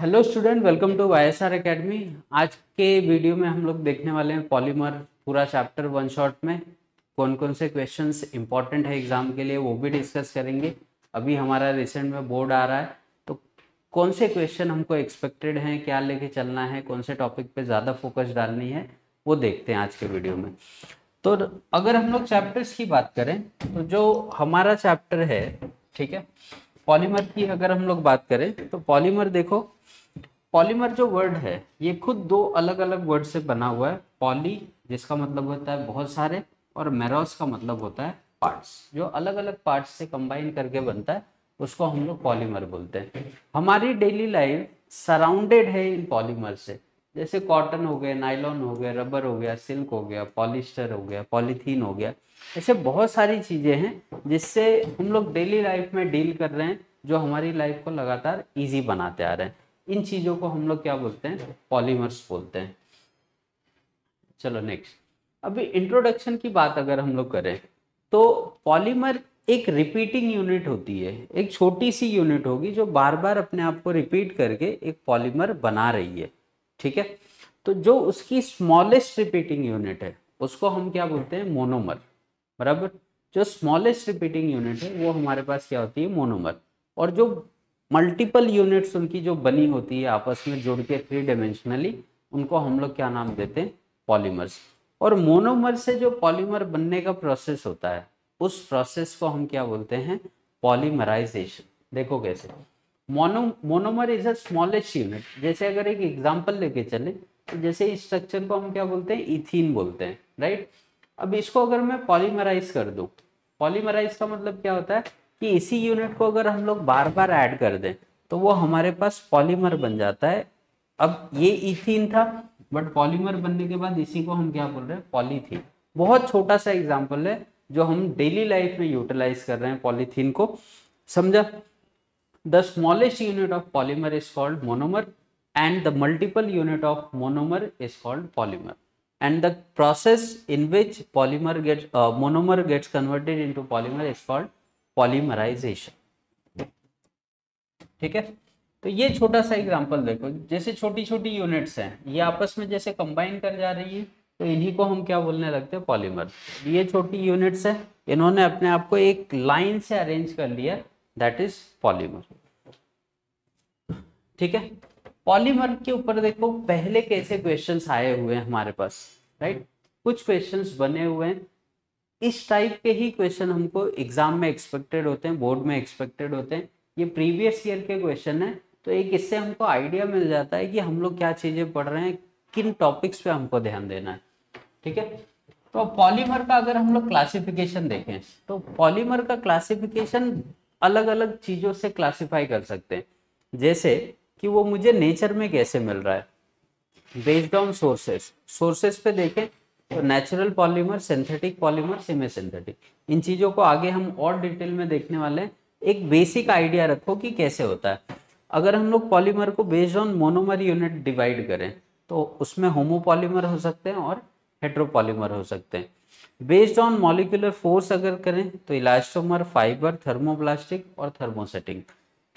Hello student, welcome to Y S R academy आज के video में हम लोग देखने वाले हैं पॉलीमर पूरा चैप्टर वन शॉट में। कौन कौन से क्वेश्चंस इंपॉर्टेंट है एग्ज़ाम के लिए, वो भी डिस्कस करेंगे। अभी हमारा रिसेंट में बोर्ड आ रहा है तो कौन से क्वेश्चन हमको एक्सपेक्टेड हैं, क्या लेके चलना है, कौन से टॉपिक पे ज़्यादा फोकस डालनी है, वो देखते हैं आज के वीडियो में। तो अगर हम लोग चैप्टर्स की बात करें तो जो हमारा चैप्टर है, ठीक है, पॉलीमर की अगर हम लोग बात करें तो पॉलीमर देखो पॉलीमर जो वर्ड है, ये खुद दो अलग अलग वर्ड से बना हुआ है। पॉली, जिसका मतलब होता है बहुत सारे, और मेरोस का मतलब होता है पार्ट्स जो अलग अलग पार्ट्स से कंबाइन करके बनता है, उसको हम लोग पॉलीमर बोलते हैं। हमारी डेली लाइफ सराउंडेड है इन पॉलीमर से। जैसे कॉटन हो गया नाइलॉन हो गया रबर हो गया सिल्क हो गया पॉलिस्टर हो गया पॉलीथीन हो गया। ऐसे बहुत सारी चीज़ें हैं, जिससे हम लोग डेली लाइफ में डील कर रहे हैं, जो हमारी लाइफ को लगातार ईजी बनाते आ रहे हैं। इन चीज़ों को हम लोग क्या बोलते हैं? पॉलीमर्स बोलते हैं। चलो नेक्स्ट अभी इंट्रोडक्शन की बात अगर हम लोग करें तो पॉलीमर एक रिपीटिंग यूनिट होती है। एक छोटी सी यूनिट होगी जो बार बार अपने आप को रिपीट करके एक पॉलीमर बना रही है। ठीक है? तो जो उसकी स्मॉलेस्ट रिपीटिंग यूनिट है उसको हम क्या बोलते हैं? मोनोमर बराबर? जो स्मॉलेस्ट रिपीटिंग यूनिट है वो हमारे पास क्या होती है? मोनोमर और जो मल्टीपल यूनिट्स उनकी जो बनी होती है, आपस में जुड़ के थ्री डायमेंशनली उनको हम लोग क्या नाम देते हैं? पॉलीमर्स और मोनोमर से जो पॉलीमर बनने का प्रोसेस होता है, उस प्रोसेस को हम क्या बोलते हैं? पॉलीमराइजेशन देखो कैसे। Mono monomer is a smallest unit जैसे अगर एक एग्जांपल लेके चले तो जैसे इस स्ट्रक्चर को हम क्या बोलते हैं? इथीन बोलते हैं राइट अब इसको अगर मैं पॉलीमराइज कर दूँ पॉलीमराइज का मतलब क्या होता है? कि इसी यूनिट को अगर हम लोग बार बार ऐड कर दें तो वो हमारे पास पॉलीमर बन जाता है। अब ये इथीन था बट पॉलीमर बनने के बाद इसी को हम क्या बोल रहे हैं? पॉलीथीन बहुत छोटा सा एग्ज़ाम्पल है जो हम डेली लाइफ में यूटिलाइज कर रहे हैं पॉलीथीन को। समझा? The smallest unit of polymer is called monomer and the multiple unit of monomer is called polymer and the process in which polymer gets uh, monomer gets converted into polymer is polymerisation ठीक है? तो ये छोटा सा example देखो, जैसे छोटी छोटी यूनिट्स हैं, ये आपस में जैसे कंबाइन कर जा रही है तो इन्हीं को हम क्या बोलने लगते हैं? पॉलीमर ये छोटी यूनिट्स है, इन्होंने अपने आप को एक लाइन से अरेंज कर लिया दैट इज़ पॉलीमर ठीक है? पॉलीमर के ऊपर देखो, पहले कैसे क्वेश्चंस आए हुए हैं हमारे पास राइट कुछ क्वेश्चंस बने हुए हैं इस टाइप के ही क्वेश्चन हमको एग्ज़ाम में एक्सपेक्टेड होते हैं बोर्ड में एक्सपेक्टेड होते हैं। ये प्रीवियस ईयर के क्वेश्चन है तो एक इससे हमको आइडिया मिल जाता है कि हम लोग क्या चीज़ें पढ़ रहे हैं, किन टॉपिक्स पे हमको ध्यान देना है। ठीक है? तो पॉलीमर का अगर हम लोग क्लासिफिकेशन देखें तो पॉलीमर का क्लासिफिकेशन अलग अलग चीज़ों से क्लासिफाई कर सकते हैं। जैसे कि वो मुझे नेचर में कैसे मिल रहा है? बेस्ड ऑन सोर्सेस सोर्सेस पे देखें तो natural polymer synthetic polymer semi synthetic इन चीज़ों को आगे हम और डिटेल में देखने वाले हैं। एक बेसिक आइडिया रखो कि कैसे होता है। अगर हम लोग पॉलीमर को based on monomer unit divide करें तो उसमें होमोपॉलीमर हो सकते हैं और हेट्रोपॉलीमर हो सकते हैं। बेस्ड ऑन मॉलिकुलर फोर्स अगर करें तो इलास्टोमर फाइबर थर्मोप्लास्टिक और थर्मोसेटिंग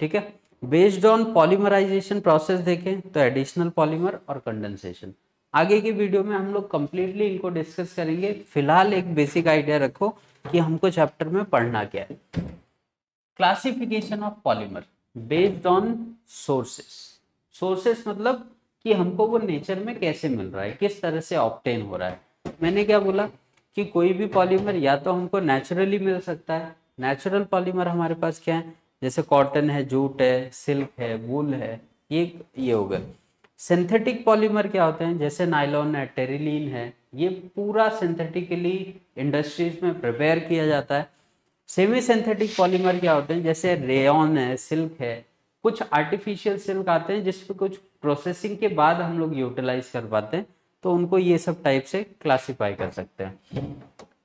ठीक है? बेस्ड ऑन पॉलीमराइजेशन प्रोसेस देखें तो एडिशनल पॉलीमर और कंडेंसेशन आगे की वीडियो में हम लोग कम्प्लीटली इनको डिस्कस करेंगे। फ़िलहाल एक बेसिक आइडिया रखो कि हमको चैप्टर में पढ़ना क्या है। Classification of polymer based on sources sources मतलब कि हमको वो नेचर में कैसे मिल रहा है, किस तरह से ऑप्टेन हो रहा है। मैंने क्या बोला कि कोई भी पॉलीमर या तो हमको नेचुरली मिल सकता है। नेचुरल पॉलीमर हमारे पास क्या है? जैसे कॉटन है जूट है सिल्क है वूल है, ये ये हो गए। सिंथेटिक पॉलीमर क्या होते हैं? जैसे नाइलॉन है, टेरिलीन है, ये पूरा सिंथेटिकली इंडस्ट्रीज़ में प्रिपेयर किया जाता है। सेमी सिंथेटिक पॉलीमर क्या होते हैं? जैसे रेयन है, सिल्क है, कुछ आर्टिफिशियल सिल्क आते हैं जिसपे कुछ प्रोसेसिंग के बाद हम लोग यूटिलाइज कर पाते हैं तो उनको ये सब टाइप से क्लासीफाई कर सकते हैं।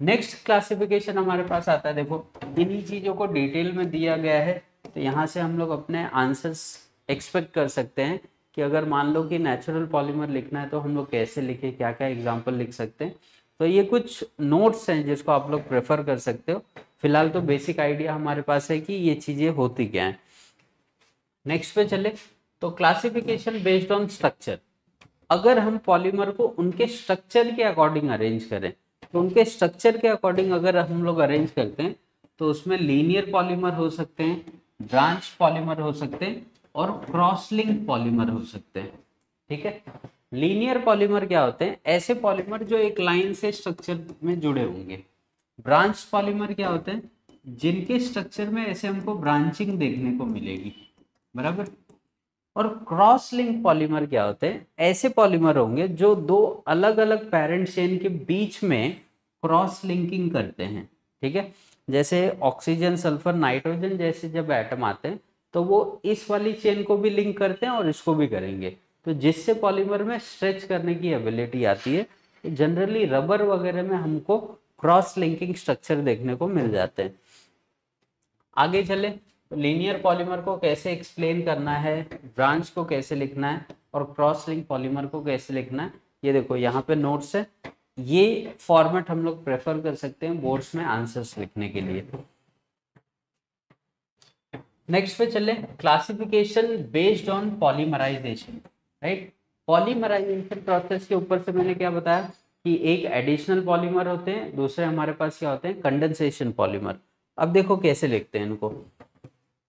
नेक्स्ट क्लासिफिकेशन हमारे पास आता है, देखो, इन्हीं चीज़ों को डिटेल में दिया गया है तो यहाँ से हम लोग अपने आंसर्स एक्सपेक्ट कर सकते हैं। कि अगर मान लो कि नेचुरल पॉलीमर लिखना है तो हम लोग कैसे लिखे क्या क्या एग्ज़ाम्पल लिख सकते हैं? तो ये कुछ नोट्स हैं जिसको आप लोग प्रेफर कर सकते हो। फ़िलहाल तो बेसिक आइडिया हमारे पास है कि ये चीज़ें होती क्या हैं। नेक्स्ट पे चले। तो क्लासिफिकेशन बेस्ड ऑन स्ट्रक्चर अगर हम पॉलीमर को उनके स्ट्रक्चर के अकॉर्डिंग अरेंज करें तो उनके स्ट्रक्चर के अकॉर्डिंग अगर हम लोग अरेंज करते हैं तो उसमें लीनियर पॉलीमर हो सकते हैं ब्रांच पॉलीमर हो सकते हैं और क्रॉस लिंक पॉलीमर हो सकते हैं, ठीक है? लीनियर पॉलीमर क्या होते हैं? ऐसे पॉलीमर जो एक लाइन से स्ट्रक्चर में जुड़े होंगे। ब्रांच पॉलीमर क्या होते हैं? जिनके स्ट्रक्चर में ऐसे हमको ब्रांचिंग देखने को मिलेगी, बराबर? और क्रॉस लिंक पॉलीमर क्या होते हैं? ऐसे पॉलीमर होंगे जो दो अलग अलग पेरेंट चेन के बीच में क्रॉस लिंकिंग करते हैं, ठीक है? जैसे ऑक्सीजन सल्फ़र नाइट्रोजन जैसे जब एटम आते हैं तो वो इस वाली चेन को भी लिंक करते हैं और इसको भी करेंगे। तो जिससे पॉलीमर में स्ट्रेच करने की एबिलिटी आती है तो जनरली रबर वगैरह में हमको क्रॉस लिंकिंग स्ट्रक्चर देखने को मिल जाते हैं। आगे चले तो लीनियर पॉलीमर को कैसे एक्सप्लेन करना है ब्रांच को कैसे लिखना है और क्रॉस लिंक पॉलीमर को कैसे लिखना है, ये देखो यहाँ पे नोट्स है। ये फॉर्मेट हम लोग प्रेफर कर सकते हैं बोर्ड्स में आंसर्स लिखने के लिए। नेक्स्ट पे चले। Classification based on polymerisation right polymerisation process के ऊपर से मैंने क्या बताया कि एक एडिशनल पॉलीमर होते हैं, दूसरे हमारे पास क्या होते हैं? कंडेंसेशन पॉलीमर अब देखो कैसे लिखते हैं इनको।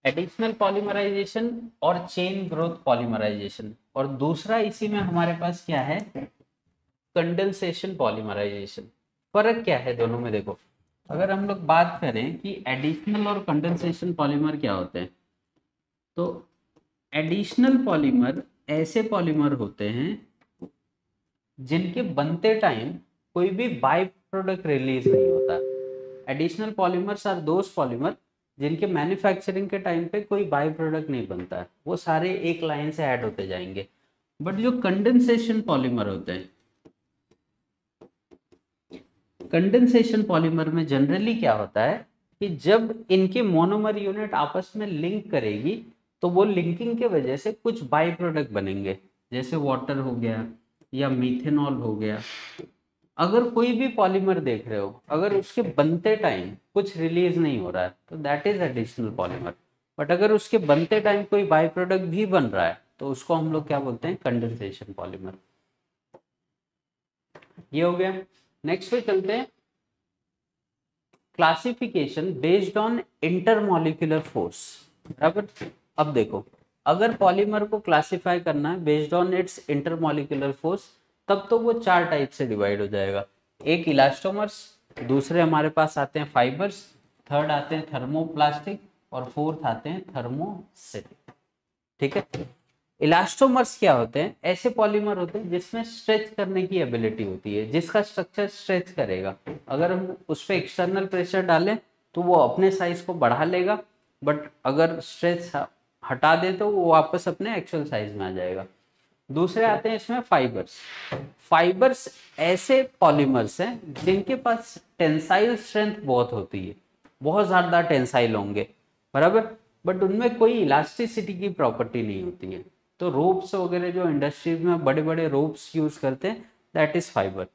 एडिशनल पॉलीमराइजेशन और चेन ग्रोथ पॉलीमराइजेशन और दूसरा इसी में हमारे पास क्या है? कंडेंसेशन पॉलीमराइजेशन फ़र्क क्या है दोनों में देखो। अगर हम लोग बात करें कि एडिशनल और कंडेंसेशन पॉलीमर क्या होते हैं तो एडिशनल पॉलीमर ऐसे पॉलीमर होते हैं जिनके बनते टाइम कोई भी बाई प्रोडक्ट रिलीज़ नहीं होता। Additional polymers are those polymer जिनके मैन्युफैक्चरिंग के टाइम पे कोई बाई प्रोडक्ट नहीं बनता। वो सारे एक लाइन से ऐड होते जाएँगे। बट जो कंडेंसेशन पॉलीमर होते हैं कंडेंसेशन पॉलीमर में जनरली क्या होता है कि जब इनके मोनोमर यूनिट आपस में लिंक करेगी तो वो लिंकिंग के वजह से कुछ बाई प्रोडक्ट बनेंगे। जैसे वाटर हो गया या मीथेनॉल हो गया। अगर कोई भी पॉलीमर देख रहे हो, अगर उसके बनते टाइम कुछ रिलीज़ नहीं हो रहा है तो that is additional polymer but अगर उसके बनते टाइम कोई बाई प्रोडक्ट भी बन रहा है तो उसको हम लोग क्या बोलते हैं? कंडेंसेशन पॉलीमर ये हो गया। नेक्स्ट पे चलते हैं। Classification based on intermolecular force बराबर? अब देखो, अगर पॉलीमर को क्लासिफाई करना है based on its intermolecular force तब तो वो चार टाइप से डिवाइड हो जाएगा। एक इलास्टोमर्स दूसरे हमारे पास आते हैं फाइबर्स थर्ड आते हैं थर्मोप्लास्टिक और फोर्थ आते हैं थर्मोसेटिक ठीक है? इलास्टोमर्स क्या होते हैं? ऐसे पॉलीमर होते हैं जिसमें स्ट्रेच करने की एबिलिटी होती है, जिसका स्ट्रक्चर स्ट्रेच करेगा। अगर हम उस पर एक्सटर्नल प्रेशर डालें तो वो अपने साइज़ को बढ़ा लेगा बट अगर स्ट्रेच हटा दे तो वो वापस अपने एक्चुअल साइज़ में आ जाएगा। दूसरे आते हैं इसमें फाइबर्स फाइबर्स ऐसे पॉलीमर्स हैं जिनके पास टेंसाइल स्ट्रेंथ बहुत होती है। बहुत ज़्यादा टेंसाइल होंगे, बराबर? बट उनमें कोई इलास्टिसिटी की प्रॉपर्टी नहीं होती है। तो रोप्स वगैरह जो इंडस्ट्रीज़ में बड़े बड़े रोप्स यूज़ करते हैं दैट इज़ फाइबर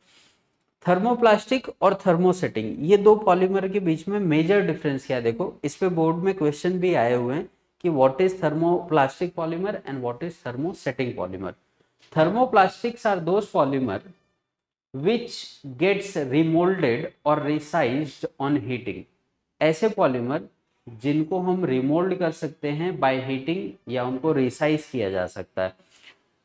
थर्मोप्लास्टिक और थर्मोसेटिंग ये दो पॉलीमर के बीच में मेजर डिफरेंस क्या देखो, इस पे बोर्ड में क्वेश्चन भी आए हुए हैं कि what is thermoplastic polymer and what is thermosetting polymer thermoplastics are those polymer which gets remoulded और रिसाइज्ड ऑन हीटिंग ऐसे पॉलीमर जिनको हम रिमोल्ड कर सकते हैं बाय हीटिंग या उनको रिसाइज किया जा सकता है।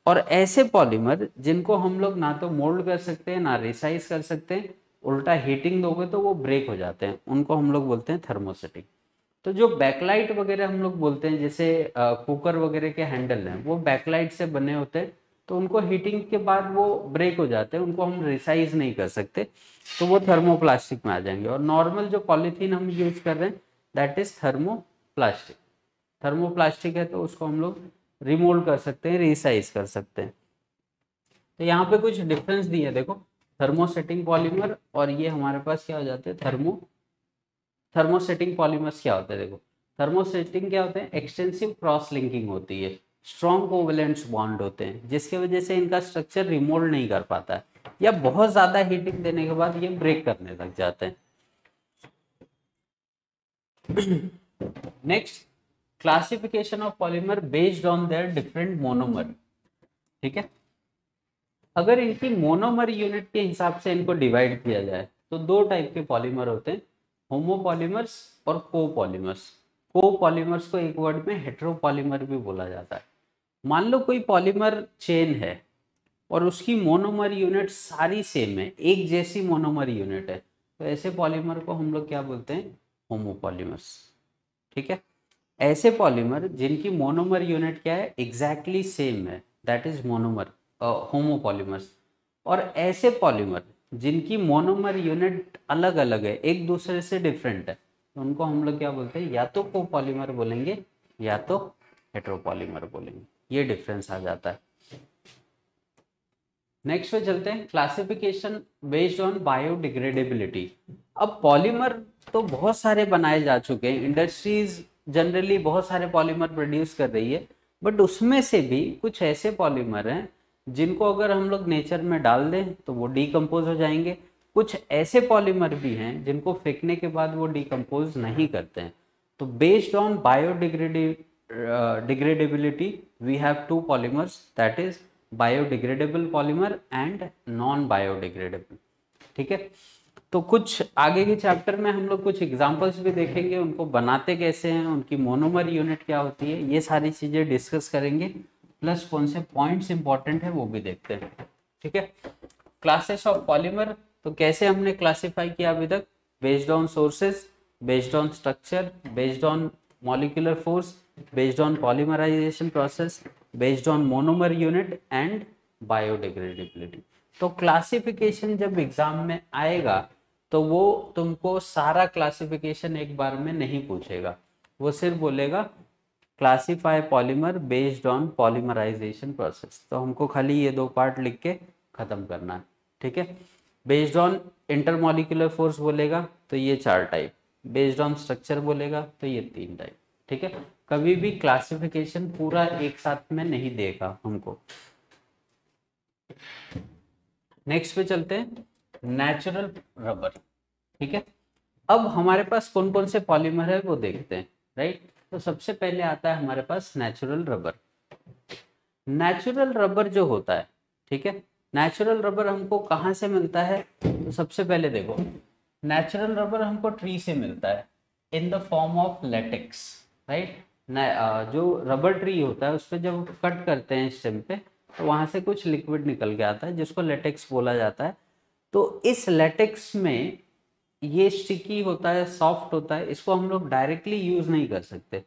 और ऐसे पॉलीमर जिनको हम लोग ना तो मोल्ड कर सकते हैं, ना रिसाइज कर सकते हैं, उल्टा हीटिंग दोगे तो वो ब्रेक हो जाते हैं। उनको हम लोग बोलते हैं थर्मोसेटिक तो जो बैकलाइट वगैरह हम लोग बोलते हैं, जैसे कुकर वगैरह के हैंडल हैं, वो बैकलाइट से बने होते हैं तो उनको हीटिंग के बाद वो ब्रेक हो जाते हैं, उनको हम रिसाइज नहीं कर सकते तो वो थर्मोप्लास्टिक में आ जाएँगे। और नॉर्मल जो पॉलीथीन हम यूज़ कर रहे हैं दैट इज़ थर्मोप्लास्टिक थर्मोप्लास्टिक है तो उसको हम लोग रिमोल्ड कर सकते हैं रिसाइज कर सकते हैं। तो यहाँ पे कुछ डिफरेंस दिए देखो। थर्मोसेटिंग पॉलीमर और ये हमारे पास क्या हो जाते हैं? थर्मो थर्मोसेटिंग पॉलीमर्स क्या होते हैं, देखो। थर्मोसेटिंग क्या होते हैं? एक्सटेंसिव क्रॉस लिंकिंग होती है। स्ट्रॉन्ग कोवेलेंट्स बॉन्ड होते हैं, जिसके वजह से इनका स्ट्रक्चर रिमोल्ड नहीं कर पाता है। या बहुत ज़्यादा हीटिंग देने के बाद ये ब्रेक करने लग जाते हैं। Next classification of polymer based on their different monomer ठीक है? अगर इनकी मोनोमर यूनिट के हिसाब से इनको डिवाइड किया जाए तो दो टाइप के पॉलीमर होते हैं होमोपॉलीमर्स और कोपॉलीमर्स कोपॉलीमर्स को एक वर्ड में हेट्रोपॉलीमर भी बोला जाता है। मान लो कोई पॉलीमर चेन है, और उसकी मोनोमर यूनिट सारी सेम है, एक जैसी मोनोमर यूनिट है तो ऐसे पॉलीमर को हम लोग क्या बोलते हैं? होमोपॉलीमर्स ठीक है? ऐसे पॉलीमर जिनकी मोनोमर यूनिट क्या है? एग्जैक्टली exactly सेम है. दैट इज़ मोनोमर होमोपॉलीमर्स और ऐसे पॉलीमर जिनकी मोनोमर यूनिट अलग अलग है, एक दूसरे से डिफरेंट है तो उनको हम लोग क्या बोलते हैं? या तो कोपॉलीमर बोलेंगे, या तो हेट्रोपॉलीमर बोलेंगे. ये डिफरेंस आ जाता है. नेक्स्ट पे चलते हैं। क्लासिफिकेशन बेस्ड ऑन बायोडिग्रेडेबिलिटी अब पॉलीमर तो बहुत सारे बनाए जा चुके हैं। इंडस्ट्रीज़ जनरली बहुत सारे पॉलीमर प्रोड्यूस कर रही है। बट उसमें से भी कुछ ऐसे पॉलीमर हैं जिनको अगर हम लोग नेचर में डाल दें तो वो डिकम्पोज हो जाएँगे। कुछ ऐसे पॉलीमर भी हैं जिनको फेंकने के बाद वो डिकम्पोज नहीं करते हैं। तो based on बायोडिग्रेडि degradability we have two polymers that is biodegradable polymer and non biodegradable ठीक है? तो कुछ आगे के चैप्टर में हम लोग कुछ एग्जांपल्स भी देखेंगे, उनको बनाते कैसे हैं, उनकी मोनोमर यूनिट क्या होती है, ये सारी चीज़ें डिस्कस करेंगे। प्लस कौन से पॉइंट्स इंपॉर्टेंट है वो भी देखते हैं। ठीक है? क्लासेस ऑफ़ पॉलीमर तो कैसे हमने क्लासीफाई किया अभी तक? Based on sources based on structure based on molecular force based on polymerisation process based on monomer unit and biodegradability तो क्लासिफिकेशन जब एग्ज़ाम में आएगा तो वो तुमको सारा क्लासिफिकेशन एक बार में नहीं पूछेगा। वो सिर्फ़ बोलेगा classify polymer based on polymerisation process तो हमको खाली ये दो पार्ट लिख के ख़त्म करना है, ठीक है? बेस्ड ऑन इंटरमोलिकुलर फोर्स बोलेगा तो ये चार टाइप बेस्ड ऑन स्ट्रक्चर बोलेगा तो ये तीन टाइप ठीक है? कभी भी क्लासिफिकेशन पूरा एक साथ में नहीं देगा हमको। नेक्स्ट पे चलते हैं। नेचुरल रबर ठीक है? अब हमारे पास कौन कौन से पॉलीमर है वो देखते हैं राइट तो सबसे पहले आता है हमारे पास नेचुरल रबर नेचुरल रबर जो होता है, ठीक है? नेचुरल रबर हमको कहाँ से मिलता है? तो सबसे पहले देखो नेचुरल रबर हमको ट्री से मिलता है in the form of latex right जो रबर ट्री होता है उस पर जब कट करते हैं स्टेम पे तो वहाँ से कुछ लिक्विड निकल के आता है, जिसको लेटेक्स बोला जाता है। तो इस लेटेक्स में ये स्टिकी होता है सॉफ्ट होता है, इसको हम लोग डायरेक्टली यूज़ नहीं कर सकते।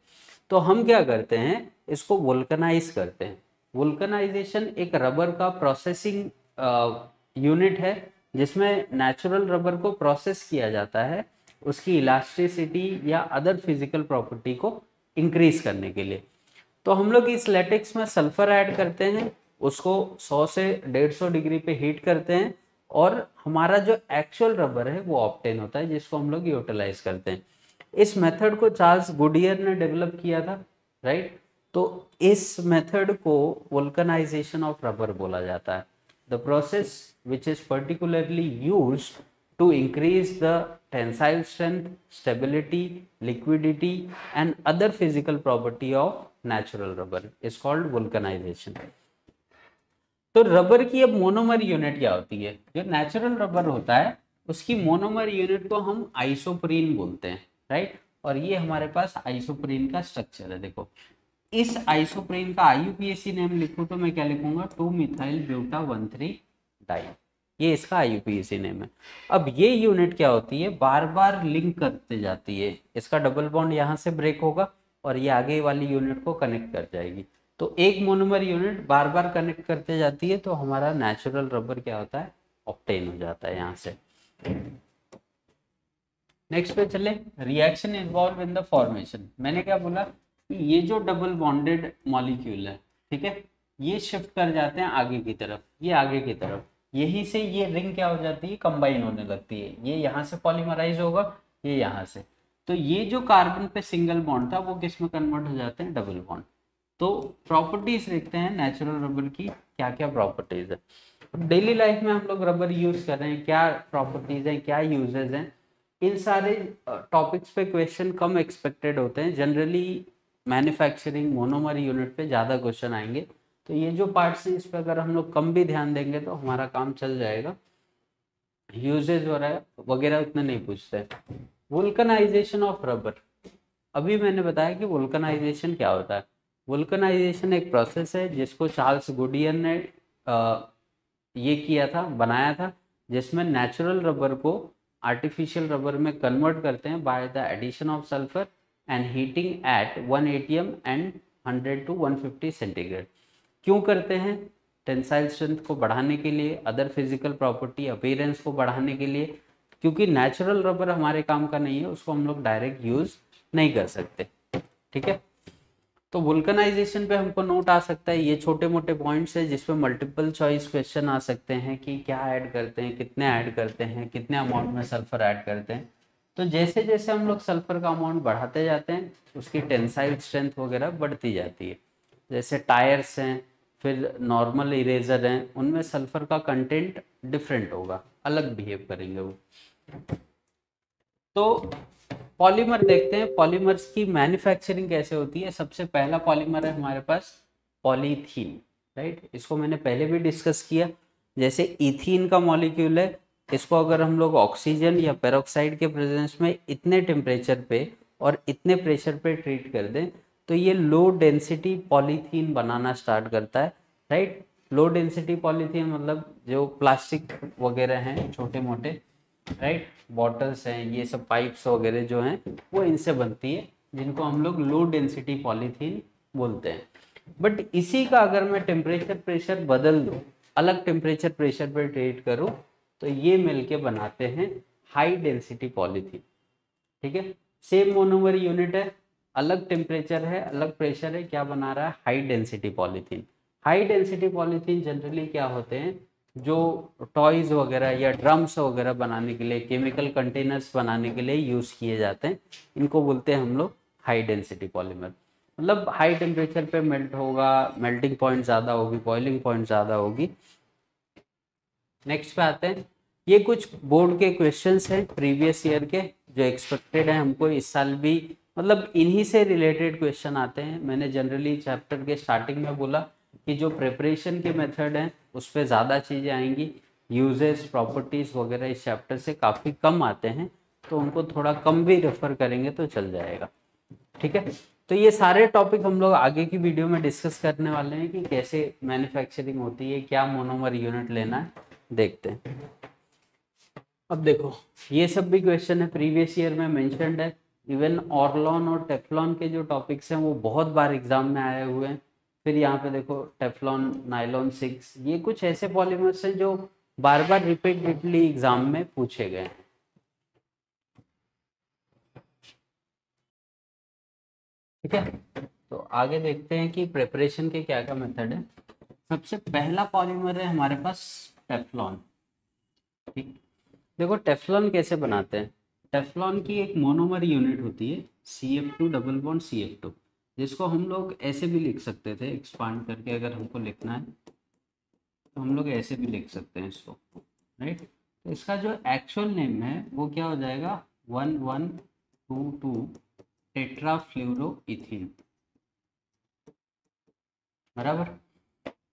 तो हम क्या करते हैं, इसको वोल्कनाइज करते हैं। वोल्कनाइजेशन एक रबर का प्रोसेसिंग यूनिट है, जिसमें नेचुरल रबर को प्रोसेस किया जाता है, उसकी इलास्टिसिटी या अदर फ़िज़िकल प्रॉपर्टी को इंक्रीज करने के लिए। तो हम लोग इस लेटेक्स में सल्फ़र ऐड करते हैं, उसको 100 से 150 डिग्री पे हीट करते हैं और हमारा जो एक्चुअल रबर है वो ऑप्टेन होता है, जिसको हम लोग यूटिलाइज करते हैं। इस मेथड को चार्ल्स गुडियर ने डेवलप किया था राइट तो इस मेथड को वोल्कनाइजेशन ऑफ़ रबर बोला जाता है। The process which is particularly use to increase the tensile strength, stability, liquidity and other physical property of natural rubber. Is called vulcanization. तो रबर की अब मोनोमर यूनिट क्या होती है? जो नेचुरल रबर होता है उसकी मोनोमर यूनिट को हम आइसोप्रीन बोलते हैं राइट और ये हमारे पास आइसोप्रीन का स्ट्रक्चर है। देखो इस आइसोप्रीन का आईयूपीएसी नेम लिखूं तो मैं क्या लिखूँगा? Two methyl buta one three di ये इसका आई नेम है। अब ये यूनिट क्या होती है? बार बार लिंक करते जाती है। इसका डबल बॉन्ड यहाँ से ब्रेक होगा और ये आगे वाली यूनिट को कनेक्ट कर जाएगी। तो एक मोनोमर यूनिट बार बार कनेक्ट करते जाती है तो हमारा नेचुरल रबर क्या होता है? ऑप्टेन हो जाता है यहाँ से। नेक्स्ट पे चले। Reaction involve in the formation मैंने क्या बोला कि ये जो डबल बॉन्डेड मॉलिक्यूल है, ठीक है? ये शिफ्ट कर जाते हैं आगे की तरफ़। ये आगे की तरफ़। यही से ये रिंग क्या हो जाती है? कंबाइन होने लगती है। ये यहाँ से पॉलीमराइज होगा, ये यहाँ से। तो ये जो कार्बन पे सिंगल बॉन्ड था, वो किसमें कन्वर्ट हो जाते हैं? Double bond. तो प्रॉपर्टीज़ देखते हैं नेचुरल रबर की क्या क्या प्रॉपर्टीज़ है। डेली लाइफ में हम लोग रबर यूज़ कर रहे हैं, क्या प्रॉपर्टीज़ हैं, क्या यूजेज हैं। इन सारे टॉपिक्स पे क्वेश्चन कम एक्सपेक्टेड होते हैं। जनरली मैन्युफैक्चरिंग मोनोमर यूनिट पे ज़्यादा क्वेश्चन आएँगे। तो ये जो पार्ट्स हैं इस पर अगर हम लोग कम भी ध्यान देंगे तो हमारा काम चल जाएगा। यूजेज वगैरह वगैरह उतना नहीं पूछते। वुल्कनाइजेशन ऑफ़ रबर अभी मैंने बताया कि वुल्कनाइजेशन क्या होता है। वुल्कनाइजेशन एक प्रोसेस है जिसको चार्ल्स गुडियन ने आ, ये किया था बनाया था जिसमें नेचुरल रबर को आर्टिफिशियल रबर में कन्वर्ट करते हैं by the addition of sulphur and heating at 1 ATM and 100 to 150 centigrade क्यों करते हैं? टेंसाइल स्ट्रेंथ को बढ़ाने के लिए अदर फ़िज़िकल प्रॉपर्टी अपेयरेंस को बढ़ाने के लिए, क्योंकि नेचुरल रबर हमारे काम का नहीं है, उसको हम लोग डायरेक्ट यूज़ नहीं कर सकते। ठीक है? तो वुल्कनाइजेशन पे हमको नोट आ सकता है, ये छोटे मोटे पॉइंट्स है जिसपे मल्टीपल चॉइस क्वेश्चन आ सकते हैं कि क्या ऐड करते हैं, कितने ऐड करते हैं, कितने अमाउंट में सल्फ़र ऐड करते हैं। तो जैसे जैसे हम लोग सल्फ़र का अमाउंट बढ़ाते जाते हैं, उसकी टेंसाइल स्ट्रेंथ वगैरह बढ़ती जाती है। जैसे टायर्स हैं फिर नॉर्मल इरेजर हैं, उनमें सल्फ़र का कंटेंट डिफरेंट होगा, अलग बिहेव करेंगे वो। तो पॉलीमर देखते हैं पॉलीमर्स की मैन्युफैक्चरिंग कैसे होती है? सबसे पहला पॉलीमर है हमारे पास पॉलीथीन राइट इसको मैंने पहले भी डिस्कस किया। जैसे इथीन का मॉलिक्यूल है, इसको अगर हम लोग ऑक्सीजन या पेरोक्साइड के प्रेजेंस में इतने टेम्परेचर पे और इतने प्रेशर पे ट्रीट कर दें तो ये लो डेंसिटी पॉलीथीन बनाना स्टार्ट करता है राइट लो डेंसिटी पॉलीथीन मतलब जो प्लास्टिक वगैरह हैं छोटे मोटे राइट बॉटल्स हैं, ये सब पाइप्स वगैरह जो हैं, वो इनसे बनती है, जिनको हम लोग लो डेंसिटी पॉलीथीन बोलते हैं। बट इसी का अगर मैं टेम्परेचर प्रेशर बदल दूँ, अलग टेम्परेचर प्रेशर पर ट्रीट करूँ तो ये मिलके बनाते हैं हाई डेंसिटी पॉलीथीन ठीक है? सेम मोनोमर यूनिट है अलग टेम्परेचर है, अलग प्रेशर है, क्या बना रहा है? High density polythene high density polythene generally क्या होते हैं? जो टॉयज वगैरह या ड्रम्स वगैरह बनाने के लिए केमिकल कंटेनर्स बनाने के लिए यूज़ किए जाते हैं। इनको बोलते हैं हम लोग हाई डेंसिटी पॉलीमर मतलब हाई टेम्परेचर पे मेल्ट होगा मेल्टिंग पॉइंट ज़्यादा होगी बॉइलिंग पॉइंट ज़्यादा होगी। नेक्स्ट पे आते हैं। ये कुछ बोर्ड के क्वेश्चंस हैं प्रीवियस ईयर के, जो एक्सपेक्टेड है हमको इस साल भी मतलब इन्हीं से रिलेटेड क्वेश्चन आते हैं। मैंने जनरली चैप्टर के स्टार्टिंग में बोला कि जो प्रिपरेशन के मेथड हैं, उस पर ज़्यादा चीज़ें आएँगी। यूजेस प्रॉपर्टीज़ वगैरह इस चैप्टर से काफ़ी कम आते हैं तो उनको थोड़ा कम भी रेफर करेंगे तो चल जाएगा। ठीक है? तो ये सारे टॉपिक हम लोग आगे की वीडियो में डिस्कस करने वाले हैं कि कैसे मैन्युफैक्चरिंग होती है, क्या मोनोमर यूनिट लेना है, देखते हैं। अब देखो, ये सब भी क्वेश्चन है। प्रीवियस ईयर में मैंशनड है। इवन ऑर्लॉन और टेफ्लॉन के जो टॉपिक्स हैं, वो बहुत बार एग्ज़ाम में आए हुए हैं। फिर यहाँ पे देखो टेफलॉन नाइलॉन सिक्स ये कुछ ऐसे पॉलीमर्स हैं जो बार बार रिपीटेडली एग्ज़ाम में पूछे गए हैं। ठीक है? तो आगे देखते हैं कि प्रिपरेशन के क्या क्या मेथड है। सबसे पहला पॉलीमर है हमारे पास टेफलॉन ठीक? देखो टेफलॉन कैसे बनाते हैं? टेफ्लॉन की एक मोनोमर यूनिट होती है C F two double bond C F two जिसको हम लोग ऐसे भी लिख सकते थे एक्सपांड करके अगर हमको लिखना है तो हम लोग ऐसे भी लिख सकते हैं इसको राइट तो इसका जो एक्चुअल नेम है, वो क्या हो जाएगा? One one two two tetrafluoroethene बराबर?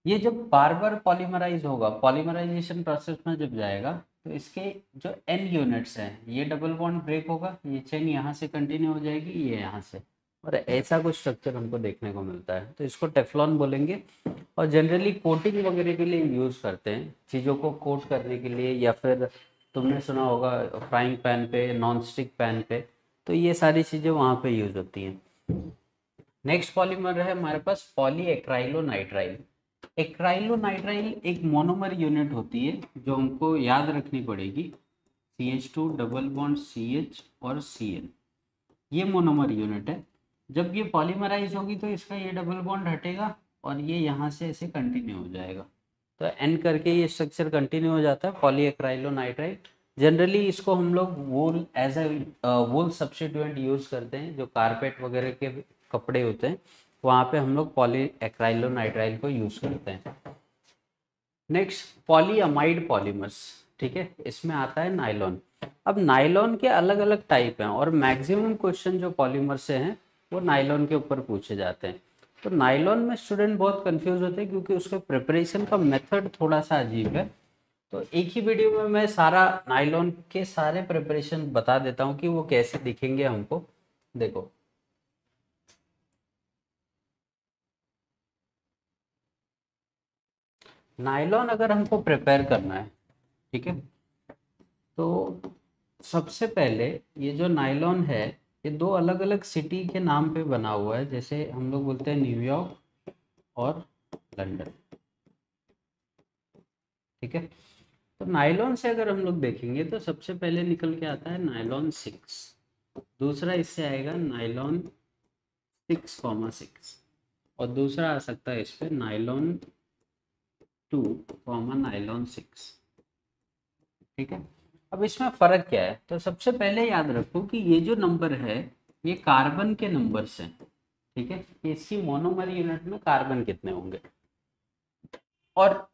ये जब बार बार पॉलीमराइज होगा पॉलीमराइजेशन प्रोसेस में जब जाएगा तो इसके जो एन यूनिट्स हैं, ये डबल बॉन्ड ब्रेक होगा, ये चेन यहाँ से कंटिन्यू हो जाएगी, ये यहाँ से। और ऐसा कुछ स्ट्रक्चर हमको देखने को मिलता है। तो इसको टेफ्लॉन बोलेंगे। और जनरली कोटिंग वगैरह के लिए यूज़ करते हैं। चीज़ों को कोट करने के लिए या फिर तुमने सुना होगा फ्राइंग पैन पे नॉन स्टिक पैन पे तो ये सारी चीज़ें वहाँ पे यूज़ होती हैं। नेक्स्ट पॉलीमर है हमारे पास पॉली एक्राइलोनाइट्राइल एक्राइलोनाइट्राइल एक मोनोमर यूनिट होती है, जो हमको याद रखनी पड़ेगी C H two double bond C H और सी एन ये मोनोमर यूनिट है। जब ये पॉलीमराइज होगी तो इसका ये डबल बॉन्ड हटेगा और ये यहाँ से ऐसे कंटिन्यू हो जाएगा। तो एन करके ये स्ट्रक्चर कंटिन्यू हो जाता है पॉली पॉलीएक्राइलोनाइट्राइट जनरली इसको हम लोग whole as a whole substituent use करते हैं, जो कारपेट वगैरह के कपड़े होते हैं। वहाँ पे हम लोग पॉली को यूज़ करते हैं। नेक्स्ट पॉलीअमाइड पॉलीमर्स ठीक है? इसमें आता है नाइलॉन अब नाइलॉन के अलग अलग टाइप हैं और मैक्सिमम क्वेश्चन जो पॉलीमर से हैं, वो नाइलॉन के ऊपर पूछे जाते हैं। तो नाइलॉन में स्टूडेंट बहुत कंफ्यूज होते हैं क्योंकि उसके प्रिपरेशन का मेथड थोड़ा सा अजीब है। तो एक ही वीडियो में मैं सारा नाइलॉन के सारे प्रिपरेशन बता देता हूँ कि वो कैसे दिखेंगे हमको। देखो नाइलॉन अगर हमको प्रिपेयर करना है, ठीक है? तो सबसे पहले ये जो नाइलॉन है, ये दो अलग अलग सिटी के नाम पे बना हुआ है, जैसे हम लोग बोलते हैं न्यूयॉर्क और लंदन, ठीक है? तो नाइलॉन से अगर हम लोग देखेंगे तो सबसे पहले निकल के आता है नाइलॉन सिक्स, दूसरा इससे आएगा नाइलॉन सिक्स कॉमा सिक्स, और दूसरा आ सकता है इस पर nylon two comma nylon six. ठीक है? अब इसमें फ़र्क क्या है? तो सबसे पहले याद रखो कि ये जो नंबर है, ये कार्बन के नंबर्स हैं। ठीक है? इसकी मोनोमर यूनिट में कार्बन कितने होंगे? और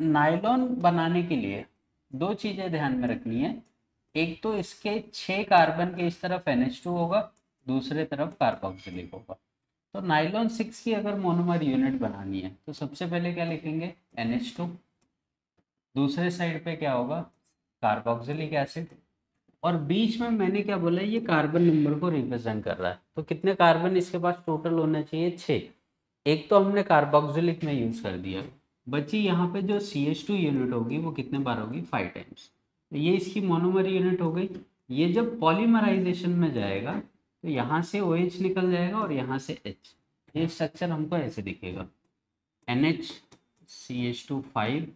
नाइलॉन बनाने के लिए दो चीज़ें ध्यान में रखनी है। एक तो इसके छः कार्बन के इस तरफ़ NH2 होगा, दूसरे तरफ़ कार्बोक्सिलिक होगा। तो नाइलॉन सिक्स की अगर मोनोमर यूनिट बनानी है तो सबसे पहले क्या लिखेंगे? एन एच टू दूसरे साइड पे क्या होगा? Carboxylic acid. और बीच में मैंने क्या बोला, ये कार्बन नंबर को रिप्रेजेंट कर रहा है। तो कितने कार्बन इसके पास टोटल होना चाहिए? छः एक तो हमने कार्बोक्सिलिक में यूज़ कर दिया। बची यहाँ पे जो सी एच टू यूनिट होगी, वो कितने बार होगी? फाइव टाइम्स तो ये इसकी मोनोमर यूनिट हो गई। ये जब पॉलीमराइजेशन में जाएगा तो यहाँ से ओ OH निकल जाएगा और यहाँ से एच ये स्ट्रक्चर हमको ऐसे दिखेगा। N H C H two five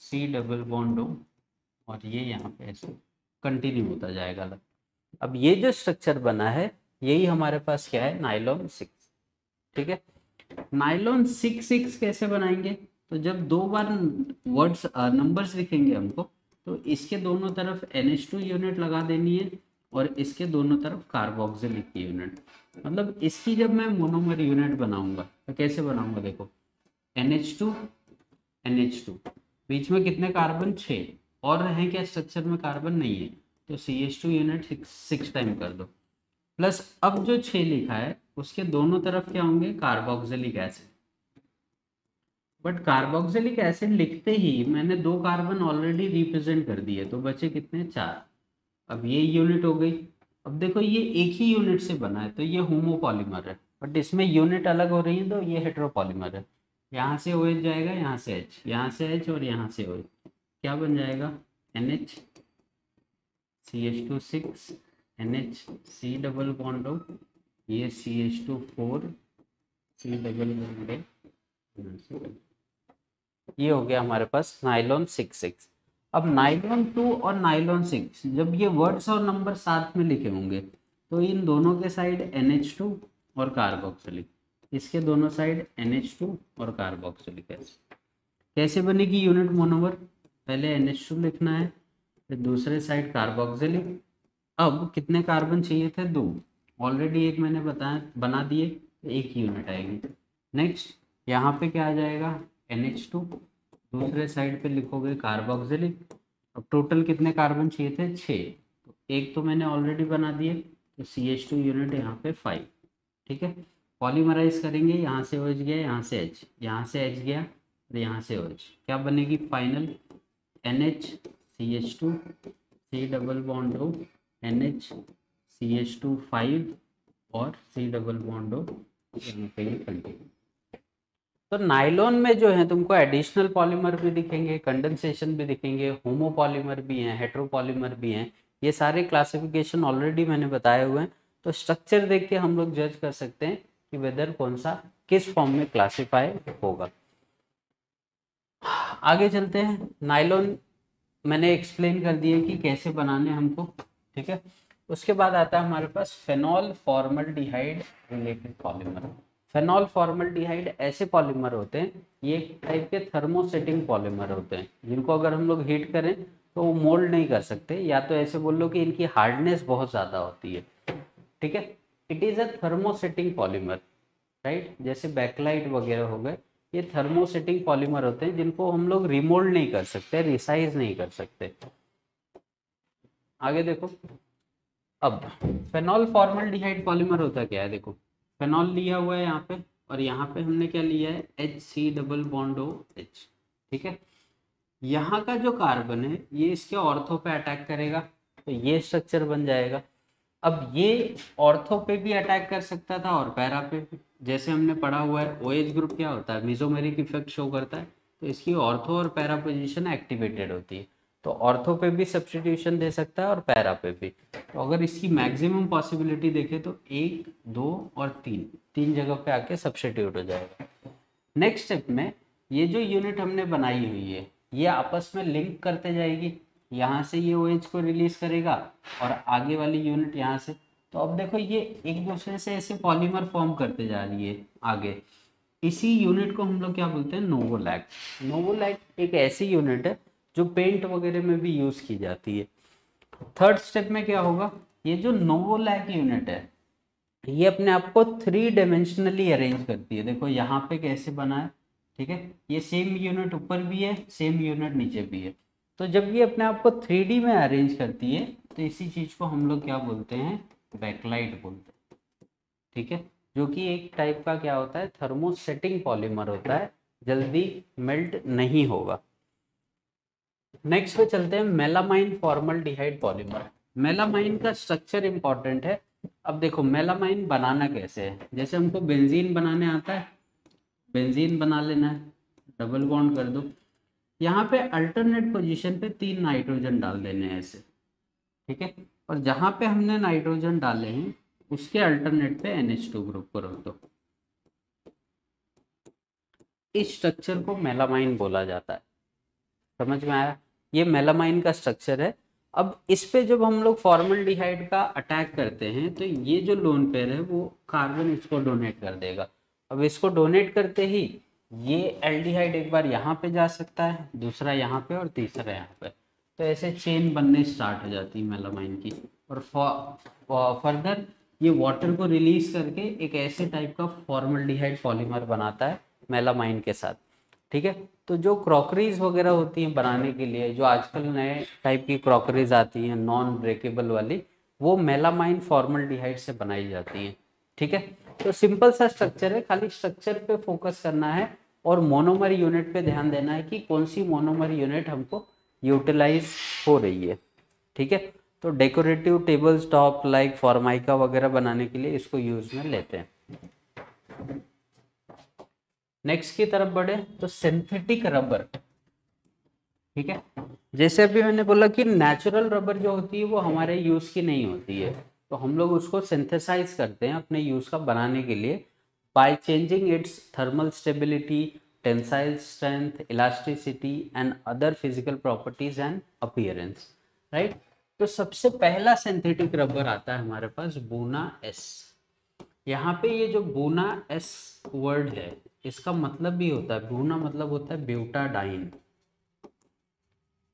C double bond O और ये यहाँ पे ऐसे कंटिन्यू होता जाएगा अब ये जो स्ट्रक्चर बना है, यही हमारे पास क्या है? नाइलॉन सिक्स ठीक है? नाइलॉन सिक्स सिक्स कैसे बनाएँगे? तो जब दो बार वर्ड्स नंबर्स दिखेंगे हमको तो इसके दोनों तरफ़ एन एच टू यूनिट लगा देनी है। और इसके दोनों तरफ़ कार्बोक्सिलिक यूनिट मतलब इसकी जब मैं मोनोमर यूनिट बनाऊँगा तो कैसे बनाऊँगा देखो? NH2 NH2 बीच में कितने कार्बन छः और हैं क्या? स्ट्रक्चर में कार्बन नहीं है. तो C H two unit six time कर दो. प्लस अब जो छः लिखा है, उसके दोनों तरफ़ क्या होंगे? Carboxylic acid but carboxylic acid लिखते ही मैंने दो कार्बन ऑलरेडी रिप्रेजेंट कर दिए तो बचे कितने? चार. अब ये यूनिट हो गई। अब देखो ये एक ही यूनिट से बना है तो ये होमोपॉलीमर है। बट इसमें यूनिट अलग हो रही है तो ये हेट्रोपॉलीमर है। यहाँ से ओ जाएगा, यहाँ से एच यहाँ से एच और यहाँ से ओ। क्या बन जाएगा? N H C H two six N H C double bond ये C H two four C double bond ये हो गया हमारे पास नाइलॉन सिक्स सिक्स अब नाइलॉन टू और नाइलॉन सिक्स, जब ये वर्ड्स और नंबर साथ में लिखे होंगे तो इन दोनों के साइड एन एच टू और कार्बोक्सिलिक इसके दोनों साइड एन एच टू और कार्बोक्सिलिक कैसे? बनेगी यूनिट मोनोवर पहले एन एच टू लिखना है, फिर दूसरे साइड कार्बोक्सिलिक अब कितने कार्बन चाहिए थे? दो। ऑलरेडी एक मैंने बताया, बना दिए एक यूनिट आएगी। नेक्स्ट, यहाँ पे क्या आ जाएगा? NH2 दूसरे साइड पे लिखोगे कार्बोक्सिलिक अब टोटल कितने कार्बन चाहिए थे? छः तो एक तो मैंने ऑलरेडी बना दिए तो सी एच टू यूनिट यहाँ पे फाइव ठीक है? पॉलीमराइज करेंगे, यहाँ से ओच गया, यहाँ से एच यहाँ से एच गया और यहाँ से ओच क्या बनेगी final N H C H two C double bond O N H C H two five और सी डबल बॉन्ड ओ यहाँ पे कंटिन्यू तो नाइलॉन में जो है तुमको एडिशनल पॉलीमर भी दिखेंगे कंडेंसेशन भी दिखेंगे होमोपॉलीमर भी हैं हेट्रोपॉलीमर भी हैं, ये सारे क्लासिफिकेशन ऑलरेडी मैंने बताए हुए हैं। तो स्ट्रक्चर देख के हम लोग जज कर सकते हैं कि वेदर कौन सा किस फॉर्म में क्लासीफाई होगा। आगे चलते हैं। नाइलॉन मैंने एक्सप्लेन कर दिया कि कैसे बनाने हमको, ठीक है? उसके बाद आता है हमारे पास phenol formaldehyde related polymer phenol formaldehyde ऐसे पॉलीमर होते हैं, ये एक टाइप के थर्मोसेटिंग पॉलीमर होते हैं, जिनको अगर हम लोग हीट करें तो वो मोल्ड नहीं कर सकते, या तो ऐसे बोल लो कि इनकी हार्डनेस बहुत ज़्यादा होती है, ठीक है? It is a thermosetting polymer right जैसे बैकलाइट वगैरह हो गए, ये थर्मोसेटिंग पॉलीमर होते हैं, जिनको हम लोग रिमोल्ड नहीं कर सकते रिसाइज नहीं कर सकते। आगे देखो, अब फेनॉल फॉर्मल पॉलीमर होता क्या है, देखो। फेनॉल लिया हुआ है यहाँ पे, और यहाँ पे हमने क्या लिया है? H C double bond O H ठीक है? यहाँ का जो कार्बन है, ये इसके ऑर्थो पे अटैक करेगा तो ये स्ट्रक्चर बन जाएगा। अब ये ऑर्थो पे भी अटैक कर सकता था और पैरा पे भी। जैसे हमने पढ़ा हुआ है ओ एच ग्रुप क्या होता है? मिजोमेरिक इफ़ेक्ट शो करता है। तो इसकी ऑर्थो और पैरा पोजिशन एक्टिवेटेड होती है। तो ऑर्थो पे भी सब्सटीट्यूशन दे सकता है और पैरा पे भी। तो अगर इसकी मैक्सिमम पॉसिबिलिटी देखें तो एक, दो और तीन। तीन जगह पे आके सब्सटीट्यूट हो जाएगा। नेक्स्ट स्टेप में ये जो यूनिट हमने बनाई हुई है, ये आपस में लिंक करते जाएगी। यहाँ से ये ओ को रिलीज़ करेगा और आगे वाली यूनिट यहाँ से। तो अब देखो ये एक दूसरे से ऐसे पॉलीमर फॉर्म करते जा रही है आगे। इसी यूनिट को हम लोग क्या बोलते हैं? नोवोलैक नोवोलैक एक ऐसी यूनिट है जो पेंट वगैरह में भी यूज़ की जाती है। थर्ड स्टेप में क्या होगा? ये जो नोवोलैक यूनिट है, ये अपने आप को थ्री डायमेंशनली अरेंज करती है। देखो, यहाँ पे कैसे बना है, ठीक है? ये सेम यूनिट ऊपर भी है सेम यूनिट नीचे भी है। तो जब ये अपने आप को थ्री में अरेंज करती है तो इसी चीज़ को हम लोग क्या बोलते हैं? बैकलाइट बोलते हैं, ठीक है? जो कि एक टाइप का क्या होता है? थर्मोसेटिंग पॉलीमर होता है। जल्दी मेल्ट नहीं होगा। नेक्स्ट पे चलते हैं melamine formaldehyde polymer melamine का स्ट्रक्चर इंपॉर्टेंट है. अब देखो मेलामाइन बनाना कैसे है? जैसे हमको बेंजीन बनाने आता है बेंजीन बना लेना है डबल बॉन्ड कर दो। यहाँ पे अल्टरनेट पोजीशन पे तीन नाइट्रोजन डाल देने हैं ऐसे, ठीक है? और जहाँ पे हमने नाइट्रोजन डाले हैं, उसके अल्टरनेट पे NH2 ग्रुप को रख दो। इस स्ट्रक्चर को मेलामाइन बोला जाता है। समझ में आया? ये मेलामाइन का स्ट्रक्चर है। अब इस पे जब हम लोग फॉर्मल का अटैक करते हैं तो ये जो लोन पेयर है, वो कार्बन इसको डोनेट कर देगा। अब इसको डोनेट करते ही ये एल्डिहाइड एक बार यहाँ पे जा सकता है, दूसरा यहाँ पे और तीसरा यहाँ पे। तो ऐसे चेन बनने स्टार्ट हो जाती है मेलामाइन की। और फर्दर ये वाटर को रिलीज़ करके एक ऐसे टाइप का फॉर्मल पॉलीमर बनाता है मेलामाइन के साथ। ठीक है? तो जो क्रॉकरीज वगैरह होती हैं बनाने के लिए, जो आजकल नए टाइप की क्रॉकरीज आती हैं नॉन ब्रेकेबल वाली, वो मेलामाइन फॉर्मल से बनाई जाती हैं। ठीक है? तो सिंपल सा स्ट्रक्चर है, खाली स्ट्रक्चर पे फोकस करना है और मोनोमर यूनिट पे ध्यान देना है कि कौन सी मोनोमर यूनिट हमको यूटिलाइज हो रही है। ठीक है? तो decorative table top like Formica वगैरह बनाने के लिए इसको यूज़ में लेते हैं। नेक्स्ट की तरफ़ बढ़े तो सिंथेटिक रबर ठीक है? जैसे अभी मैंने बोला कि नेचुरल रबर जो होती है वो हमारे यूज़ की नहीं होती है। तो हम लोग उसको सिंथेसाइज करते हैं अपने यूज़ का बनाने के लिए। By changing its thermal stability tensile strength elasticity and other physical properties and appearance right तो सबसे पहला सिंथेटिक रबर आता है हमारे पास बोना एस यहाँ पे ये जो बोना एस वर्ड है इसका मतलब भी होता है ब्रूना मतलब होता है ब्यूटाडाइन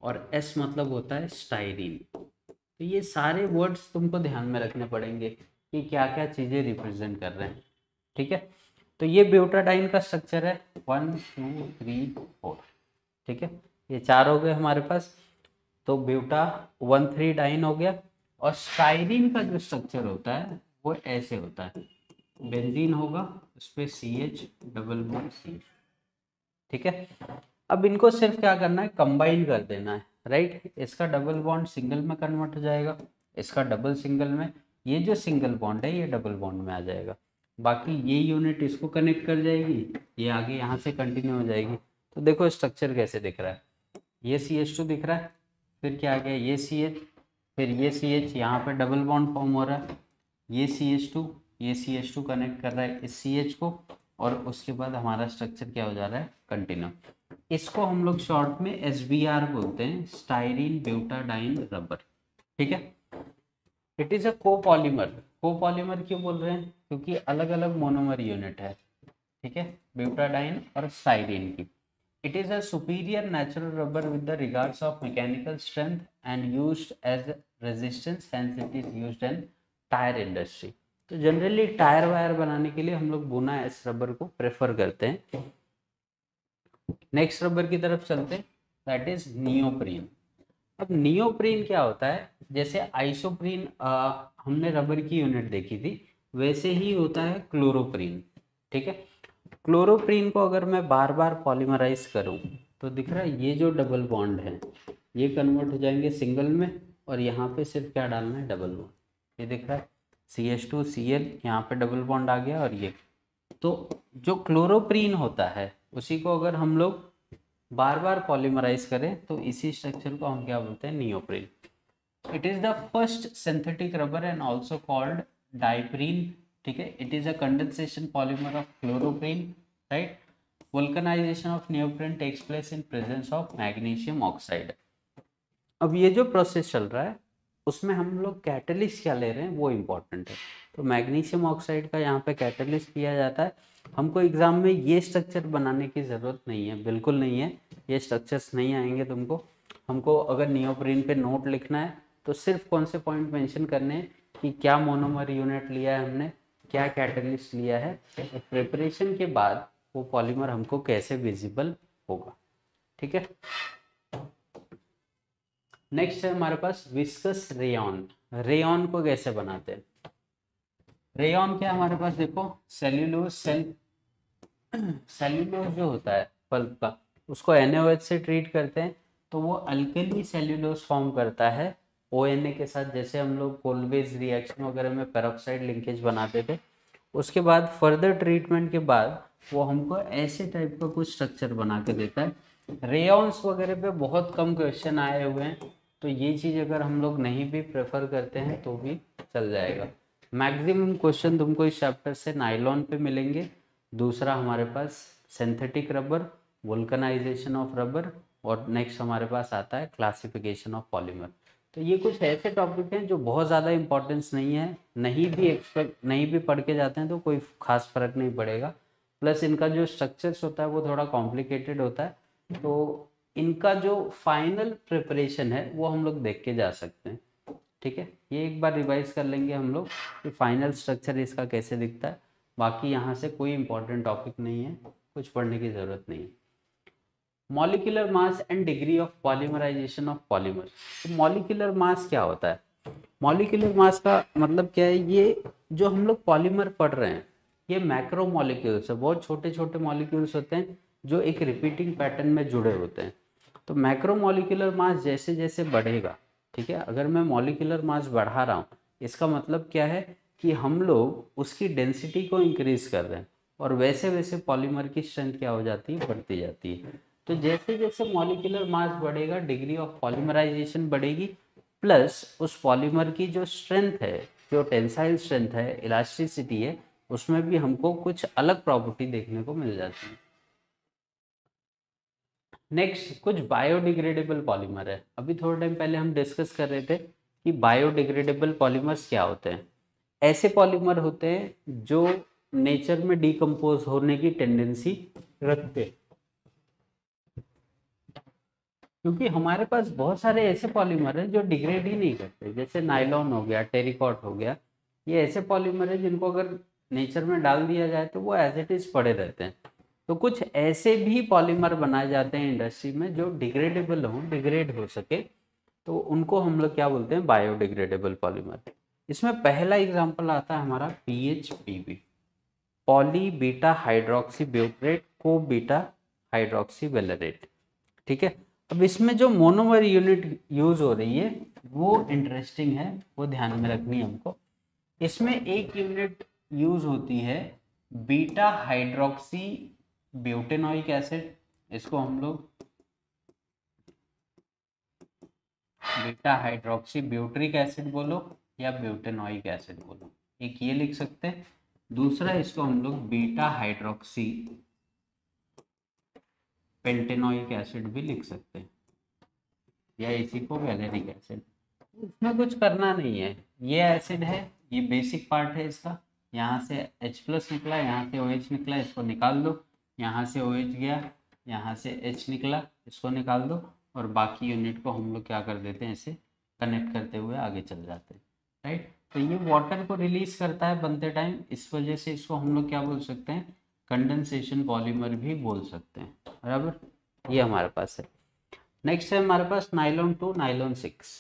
और एस मतलब होता है स्टाइरिन। तो ये सारे वर्ड्स तुमको ध्यान में रखने पड़ेंगे कि क्या क्या चीज़ें रिप्रेजेंट कर रहे हैं, ठीक है? तो ये ब्यूटाडाइन का स्ट्रक्चर है, वन, टू, थ्री, फोर, ठीक है? ये चार हो गए हमारे पास तो ब्यूटा वन, थ्री, डाइन हो गया और स्टाइरिन का जो स्ट्रक्चर होता है, वो ऐसे होता है। बेंजीन होगा, उस पर C H double bond C ठीक है? अब इनको सिर्फ़ क्या करना है? कंबाइन कर देना है राइट इसका डबल बॉन्ड सिंगल में कन्वर्ट हो जाएगा, इसका डबल सिंगल में, ये जो सिंगल बॉन्ड है, ये डबल बॉन्ड में आ जाएगा। बाकी ये यूनिट इसको कनेक्ट कर जाएगी, ये आगे यहाँ से कंटिन्यू हो जाएगी। तो देखो स्ट्रक्चर कैसे दिख रहा है। ये सी एच टू दिख रहा है, फिर क्या आ गया? ये सी एच फिर ये सी एच यहाँ पर डबल बॉन्ड फॉर्म हो रहा है, ये सी एच टू ये सी एच टू कनेक्ट कर रहा है इस सी एच को और उसके बाद हमारा स्ट्रक्चर क्या हो जा रहा है? कंटिन्यू इसको हम लोग शॉर्ट में एस बी आर बोलते हैं स्टाइरिन ब्यूटाडाइन रबर ठीक है? It is a copolymer copolymer क्यों बोल रहे हैं? क्योंकि अलग अलग मोनोमर यूनिट है। ठीक है? ब्यूटाडाइन और स्टाइरिन की। It is a superior natural rubber with the regards of mechanical strength and used as resistance hence it is used in tyre industry तो जनरली टायर वायर बनाने के लिए हम लोग बुना एस रबर को प्रेफर करते हैं। नेक्स्ट रबर की तरफ़ चलते दैट इज़ नियोप्रीन अब नियोप्रीन क्या होता है? जैसे आइसोप्रीन हमने रबर की यूनिट देखी थी, वैसे ही होता है क्लोरोप्रीन ठीक है? क्लोरोप्रीन को अगर मैं बार बार पॉलीमराइज करूँ तो दिख रहा है ये जो डबल बॉन्ड है, ये कन्वर्ट हो जाएँगे सिंगल में, और यहाँ पे सिर्फ़ क्या डालना है? डबल बॉन्ड ये दिख रहा है C H two C L यहाँ पर डबल बॉन्ड आ गया और ये। तो जो क्लोरोप्रीन होता है, उसी को अगर हम लोग बार बार पॉलीमराइज करें तो इसी स्ट्रक्चर को हम क्या बोलते हैं? Neoprene it is the first synthetic rubber and also called duprene ठीक है? It is a condensation polymer of chloroprene right vulcanisation of neoprene takes place in presence of magnesium oxide अब ये जो प्रोसेस चल रहा है उसमें हम लोग कैटलिस्ट क्या ले रहे हैं, वो इम्पोर्टेंट है। तो मैग्नीशियम ऑक्साइड का यहाँ पे कैटलिस्ट किया जाता है। हमको एग्ज़ाम में ये स्ट्रक्चर बनाने की ज़रूरत नहीं है, बिल्कुल नहीं है। ये स्ट्रक्चर्स नहीं आएँगे तुमको। हमको अगर नियोप्रीन पे नोट लिखना है तो सिर्फ़ कौन से पॉइंट मेंशन करने हैं कि क्या मोनोमर यूनिट लिया है हमने, क्या कैटलिस्ट लिया है। प्रिपरेशन के बाद वो पॉलीमर हमको कैसे विजिबल होगा। ठीक है? नेक्स्ट है हमारे पास विस्कस रेयन रेयन को कैसे बनाते हैं? रेयन क्या हमारे पास? देखो सेल्यूलोज सेल सेल्यूलोज जो होता है पल्प का, उसको एन से ट्रीट करते हैं तो वो अल्कली सेल्यूलोज फॉर्म करता है ओएनए के साथ, जैसे हम लोग कोलबेज रिएक्शन वगैरह में पेरोक्साइड लिंकेज बनाते थे, उसके बाद फर्दर ट्रीटमेंट के बाद, वो हमको ऐसे टाइप का कुछ स्ट्रक्चर बना के देता है रेयॉन्स वगैरह पे बहुत कम क्वेश्चन आए हुए हैं तो ये चीज़ अगर हम लोग नहीं भी प्रेफर करते हैं तो भी चल जाएगा। मैक्सिमम क्वेश्चन तुमको इस चैप्टर से नाइलॉन पे मिलेंगे। दूसरा हमारे पास synthetic rubber vulcanisation of rubber और नेक्स्ट हमारे पास आता है क्लासिफिकेशन ऑफ़ पॉलीमर तो ये कुछ ऐसे टॉपिक हैं जो बहुत ज़्यादा इंपॉर्टेंस नहीं है। नहीं भी एक्सपेक्ट नहीं भी पढ़ के जाते हैं तो कोई खास फ़र्क नहीं पड़ेगा। प्लस इनका जो स्ट्रक्चर्स होता है, वो थोड़ा कॉम्प्लिकेटेड होता है। तो इनका जो फाइनल प्रिपरेशन है, वो हम लोग देख के जा सकते हैं। ठीक है? ये एक बार रिवाइज कर लेंगे हम लोग कि फाइनल स्ट्रक्चर इसका कैसे दिखता है। बाकी यहाँ से कोई इंपॉर्टेंट टॉपिक नहीं है, कुछ पढ़ने की ज़रूरत नहीं है। Molecular mass and degree of polymerisation of polymer तो मॉलिकुलर मास क्या होता है? मॉलिकुलर मास का मतलब क्या है? ये जो हम लोग पॉलीमर पढ़ रहे हैं, ये मैक्रो मॉलिक्यूल्स है। बहुत छोटे छोटे मॉलिक्यूल्स होते हैं जो एक रिपीटिंग पैटर्न में जुड़े होते हैं। तो मैक्रो मॉलिकुलर मास जैसे जैसे बढ़ेगा, ठीक है? अगर मैं मॉलिकुलर मास बढ़ा रहा हूँ, इसका मतलब क्या है कि हम लोग उसकी डेंसिटी को इंक्रीज कर रहे हैं और वैसे वैसे पॉलीमर की स्ट्रेंथ क्या हो जाती है? बढ़ती जाती है। तो जैसे जैसे मॉलिकुलर मास बढ़ेगा डिग्री ऑफ़ पॉलीमराइजेशन बढ़ेगी प्लस उस पॉलीमर की जो स्ट्रेंथ है, जो टेंसाइल स्ट्रेंथ है इलास्टिसिटी है, उसमें भी हमको कुछ अलग प्रॉपर्टी देखने को मिल जाती है। नेक्स्ट कुछ बायोडिग्रेडेबल पॉलीमर है। अभी थोड़ा टाइम पहले हम डिस्कस कर रहे थे कि बायोडिग्रेडेबल पॉलीमर्स क्या होते हैं। ऐसे पॉलीमर होते हैं जो नेचर में डिकम्पोज होने की टेंडेंसी रखते हैं। क्योंकि हमारे पास बहुत सारे ऐसे पॉलीमर हैं जो डिग्रेड ही नहीं करते। जैसे नाइलॉन हो गया टेरिकॉट हो गया, ये ऐसे पॉलीमर है जिनको अगर नेचर में डाल दिया जाए तो वो एज इट इज़ पड़े रहते हैं। तो कुछ ऐसे भी पॉलीमर बनाए जाते हैं इंडस्ट्री में जो डिग्रेडेबल हो, डिग्रेड हो सके। तो उनको हम लोग क्या बोलते हैं? Biodegradable polymer. इसमें पहला एग्जांपल आता है हमारा P H P B. Poly beta hydroxy butyrate को बीटा हाइड्रोक्सी वेलरेट ठीक है? अब इसमें जो मोनोमर यूनिट यूज़ हो रही है, वो इंटरेस्टिंग है, वो ध्यान में रखनी है हमको। इसमें एक यूनिट यूज़ होती है, बीटा हाइड्रोक्सी ब्यूटेनॉइक एसिड, इसको हम लोग बीटा हाइड्रोक्सी ब्यूट्रिक एसिड बोलो या ब्यूटेनॉइक एसिड बोलो। एक ये लिख सकते हैं। दूसरा, इसको हम लोग बीटा हाइड्रोक्सी पेंटेनॉइक एसिड भी लिख सकते हैं। या इसी को वैलेरिक एसिड। इसमें कुछ करना नहीं है। ये एसिड है, ये बेसिक पार्ट है इसका। यहाँ से H प्लस निकला, यहाँ से OH निकला, इसको निकाल दो यहाँ से ओ OH गया, यहाँ से एच निकला, इसको निकाल दो और बाकी यूनिट को हम लोग क्या कर देते हैं, इसे कनेक्ट करते हुए आगे चल जाते हैं राइट तो ये वाटर को रिलीज़ करता है बनते टाइम इस वजह से इसको हम लोग क्या बोल सकते हैं कंडेंसेशन पॉलीमर भी बोल सकते हैं, बराबर? ये हमारे पास है। नेक्स्ट है हमारे पास नाइलॉन टू नाइलॉन सिक्स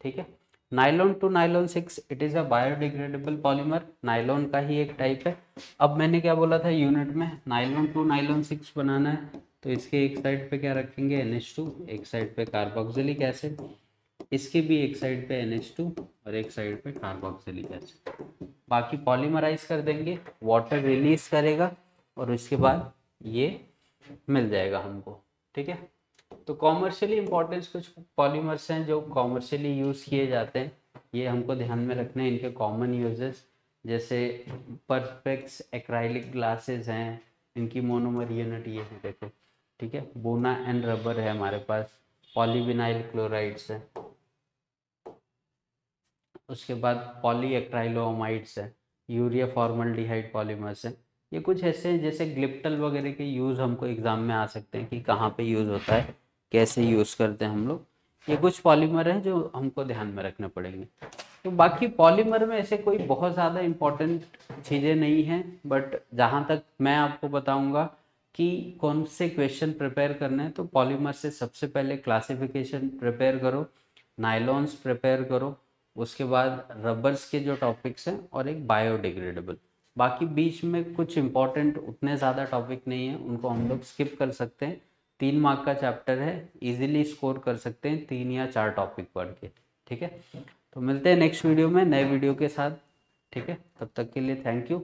ठीक है? Nylon two nylon six it is a biodegradable polymer nylon का ही एक टाइप है। अब मैंने क्या बोला था यूनिट में? नाइलॉन टू नाइलॉन सिक्स बनाना है। तो इसके एक साइड पे क्या रखेंगे? एन एच टू एक साइड पे कार्बोक्सिलिक एसिड इसके भी एक साइड पे एन एच टू और एक साइड पे कार्बोक्सिलिक एसिड बाकी पॉलीमराइज कर देंगे वाटर रिलीज़ करेगा और उसके बाद ये मिल जाएगा हमको। ठीक है? तो कॉमर्शियली इंपॉर्टेंस कुछ पॉलीमर्स हैं जो कॉमर्शियली यूज़ किए जाते हैं। ये हमको ध्यान में रखने हैं इनके कॉमन यूजेस जैसे परफेक्स एक्राइलिक ग्लासेस हैं, इनकी मोनोमर यूनिट ये है, देखो, ठीक है? बोना एंड रबर है हमारे पास। पॉलीविनाइल क्लोराइड्स है। उसके बाद पॉली एक्ट्राइलोमाइड्स है। यूरिया फॉर्मल डिहाइड पॉलीमर्स है। ये कुछ ऐसे हैं जैसे ग्लिप्टल वगैरह के यूज़ हमको एग्ज़ाम में आ सकते हैं कि कहाँ पे यूज़ होता है। कैसे यूज़ करते हैं हम लोग, ये कुछ पॉलीमर हैं जो हमको ध्यान में रखने पड़ेंगे। तो बाकी पॉलीमर में ऐसे कोई बहुत ज़्यादा इम्पोर्टेंट चीज़ें नहीं हैं बट जहाँ तक मैं आपको बताऊँगा कि कौन से क्वेश्चन प्रिपेयर करने हैं तो पॉलीमर से सबसे पहले क्लासिफिकेशन प्रिपेयर करो नाइलॉन्स प्रिपेयर करो, उसके बाद रबर्स के जो टॉपिक्स हैं और एक बायोडिग्रेडेबल बाकी बीच में कुछ इंपॉर्टेंट उतने ज़्यादा टॉपिक नहीं है, उनको हम लोग स्किप कर सकते हैं। तीन मार्क का चैप्टर है इजीली स्कोर कर सकते हैं तीन या चार टॉपिक पढ़ के, ठीक है? तो मिलते हैं नेक्स्ट वीडियो में, नए वीडियो के साथ, ठीक है? तब तक के लिए थैंक यू